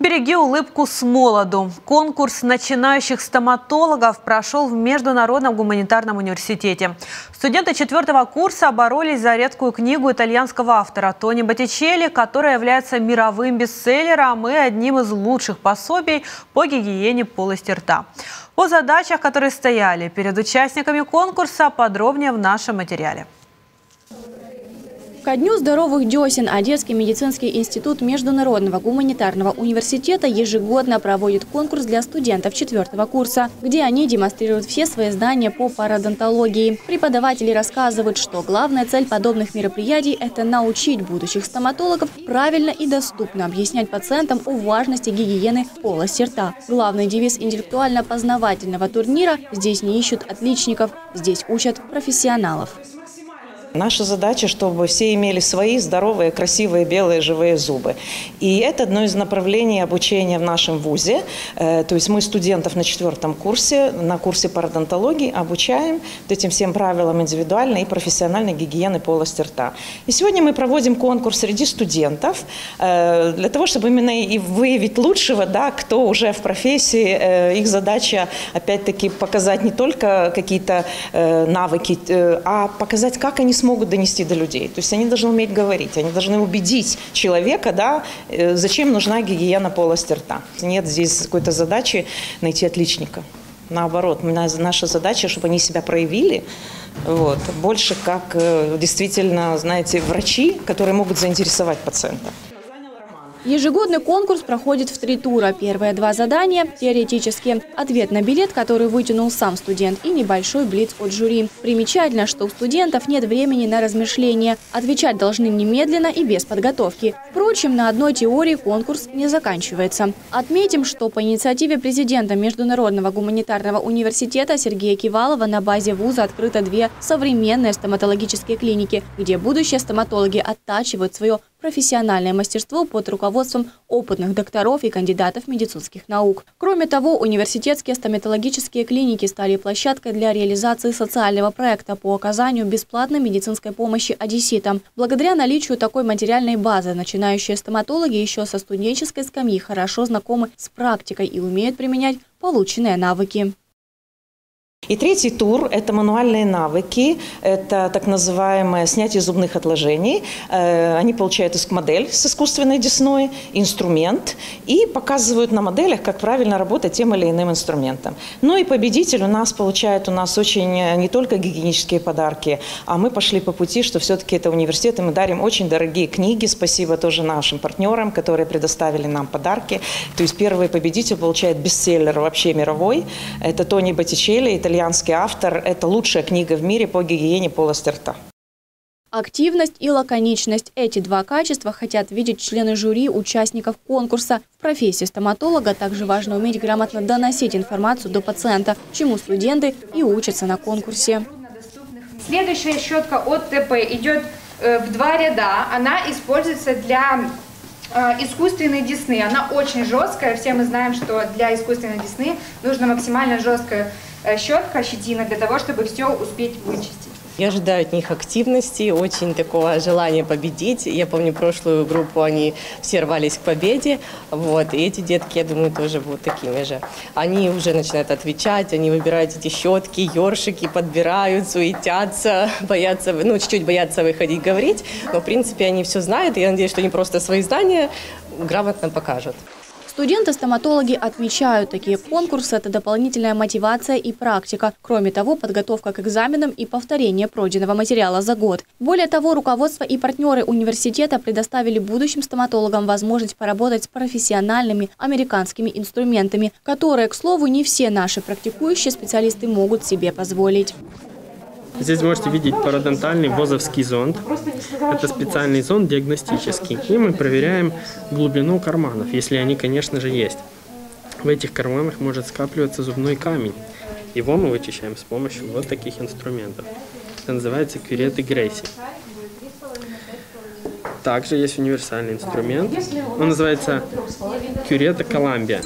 «Береги улыбку с молоду». Конкурс начинающих стоматологов прошел в Международном гуманитарном университете. Студенты четвертого курса боролись за редкую книгу итальянского автора Тони Боттичелли, которая является мировым бестселлером и одним из лучших пособий по гигиене полости рта. О задачах, которые стояли перед участниками конкурса, подробнее в нашем материале. Ко Дню здоровых десен Одесский медицинский институт Международного гуманитарного университета ежегодно проводит конкурс для студентов четвертого курса, где они демонстрируют все свои знания по пародонтологии. Преподаватели рассказывают, что главная цель подобных мероприятий – это научить будущих стоматологов правильно и доступно объяснять пациентам о важности гигиены полости рта. Главный девиз интеллектуально-познавательного турнира – здесь не ищут отличников, здесь учат профессионалов. Наша задача, чтобы все имели свои здоровые, красивые, белые, живые зубы. И это одно из направлений обучения в нашем ВУЗе. Э, то есть мы студентов на четвертом курсе, на курсе пародонтологии обучаем этим всем правилам индивидуальной и профессиональной гигиены полости рта. И сегодня мы проводим конкурс среди студентов э, для того, чтобы именно и выявить лучшего, да, кто уже в профессии. Э, их задача, опять-таки, показать не только какие-то навыки, а показать, как они смогут донести до людей. То есть они должны уметь говорить, они должны убедить человека, да, э, зачем нужна гигиена полости рта. Нет здесь какой-то задачи найти отличника. Наоборот, наша задача, чтобы они себя проявили, вот, больше как э, действительно, знаете, врачи, которые могут заинтересовать пациента. Ежегодный конкурс проходит в три тура. Первые два задания – теоретические. Ответ на билет, который вытянул сам студент, и небольшой блиц от жюри. Примечательно, что у студентов нет времени на размышления. Отвечать должны немедленно и без подготовки. Впрочем, на одной теории конкурс не заканчивается. Отметим, что по инициативе президента Международного гуманитарного университета Сергея Кивалова на базе вуза открыто две современные стоматологические клиники, где будущие стоматологи оттачивают свое профессиональное мастерство под руководством опытных докторов и кандидатов медицинских наук. Кроме того, университетские стоматологические клиники стали площадкой для реализации социального проекта по оказанию бесплатной медицинской помощи одесситам. Благодаря наличию такой материальной базы, начинающие стоматологи еще со студенческой скамьи хорошо знакомы с практикой и умеют применять полученные навыки. И третий тур – это мануальные навыки, это так называемое снятие зубных отложений. Э, они получают модель с искусственной десной, инструмент и показывают на моделях, как правильно работать тем или иным инструментом. Ну и победитель у нас получает у нас очень э, не только гигиенические подарки, а мы пошли по пути, что все-таки это университет, и мы дарим очень дорогие книги. Спасибо тоже нашим партнерам, которые предоставили нам подарки. То есть первый победитель получает бестселлер вообще мировой. Это Тони Боттичелли, итальянский итальянский автор. Это лучшая книга в мире по гигиене полости рта. Активность и лаконичность – эти два качества хотят видеть члены жюри участников конкурса. В профессии стоматолога также важно уметь грамотно доносить информацию до пациента, чему студенты и учатся на конкурсе. Следующая щетка от ТП идет э, в два ряда. Она используется для э, искусственной десны. Она очень жесткая. Все мы знаем, что для искусственной десны нужно максимально жесткая Э, щетка, щетина для того, чтобы все успеть вычистить. Я ожидаю от них активности, очень такого желания победить. Я помню прошлую группу, они все рвались к победе. Вот, и эти детки, я думаю, тоже будут такими же. Они уже начинают отвечать, они выбирают эти щетки, ёршики, подбирают, суетятся, боятся, ну, чуть-чуть боятся выходить говорить. Но, в принципе, они все знают, и я надеюсь, что они просто свои знания грамотно покажут. Студенты-стоматологи отмечают, такие конкурсы – это дополнительная мотивация и практика. Кроме того, подготовка к экзаменам и повторение пройденного материала за год. Более того, руководство и партнеры университета предоставили будущим стоматологам возможность поработать с профессиональными американскими инструментами, которые, к слову, не все наши практикующие специалисты могут себе позволить. Здесь можете видеть парадонтальный возовский зонд. Это специальный зонд диагностический. И мы проверяем глубину карманов, если они, конечно же, есть. В этих карманах может скапливаться зубной камень. Его мы вычищаем с помощью вот таких инструментов. Это называется кюреты Грейси. Также есть универсальный инструмент. Он называется кюрета Коламбия.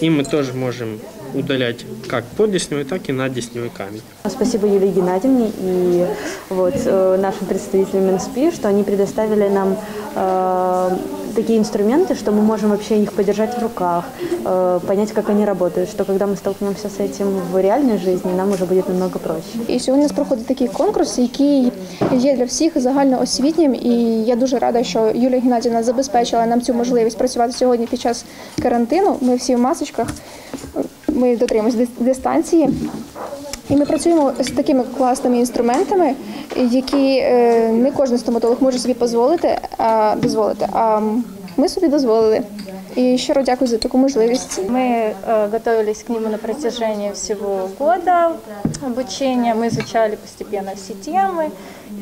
Им мы тоже можем удалять как поддесневый, так и наддесневый камень. Спасибо Юлии Геннадьевне и вот, э, нашим представителям МНСП, что они предоставили нам э, такие инструменты, что мы можем вообще их подержать в руках, э, понять, как они работают, что когда мы столкнемся с этим в реальной жизни, нам уже будет намного проще. І сьогодні у нас проходить такий конкурс, який є для всіх загальноосвітнім. І я дуже рада, що Юлія Геннадівна забезпечила нам цю можливість працювати сьогодні під час карантину. Ми всі в масочках, ми дотримуємося дис- дистанції. І ми працюємо з такими класними інструментами, які е, не кожен стоматолог може собі дозволити, а, дозволити. А ми собі дозволили. І щиро дякую за таку можливість. Мы э, готовились к нему на протяжении всего года обучения. Мы изучали постепенно все темы.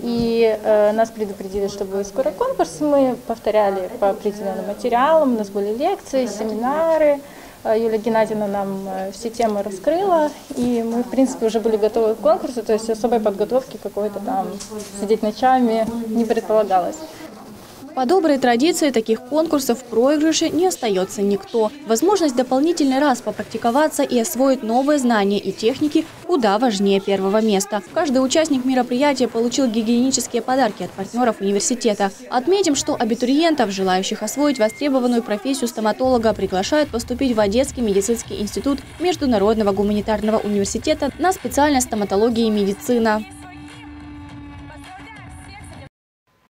И э, нас предупредили, что будет скоро конкурс. Мы повторяли по определенным материалам. У нас были лекции, семинары. Э, Юлия Геннадьевна нам э, все темы раскрыла. И мы, в принципе, уже были готовы к конкурсу. То есть особой подготовки какой-то там сидеть ночами не предполагалось. По доброй традиции таких конкурсов в проигрыше не остается никто. Возможность дополнительный раз попрактиковаться и освоить новые знания и техники куда важнее первого места. Каждый участник мероприятия получил гигиенические подарки от партнеров университета. Отметим, что абитуриентов, желающих освоить востребованную профессию стоматолога, приглашают поступить в Одесский медицинский институт Международного гуманитарного университета на специальность стоматология и медицина.